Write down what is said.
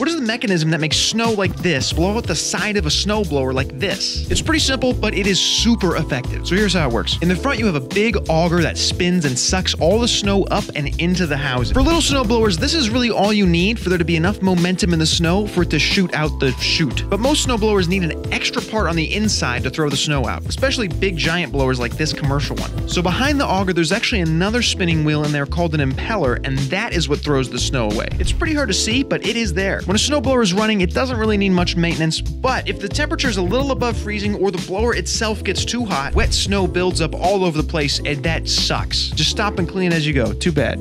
What is the mechanism that makes snow like this blow out the side of a snowblower like this? It's pretty simple, but it is super effective. So here's how it works. In the front, you have a big auger that spins and sucks all the snow up and into the housing. For little snowblowers, this is really all you need for there to be enough momentum in the snow for it to shoot out the chute. But most snowblowers need an extra part on the inside to throw the snow out, especially big giant blowers like this commercial one. So behind the auger, there's actually another spinning wheel in there called an impeller, and that is what throws the snow away. It's pretty hard to see, but it is there. When a snowblower is running, it doesn't really need much maintenance, but if the temperature is a little above freezing or the blower itself gets too hot, wet snow builds up all over the place, and that sucks. Just stop and clean as you go. Too bad.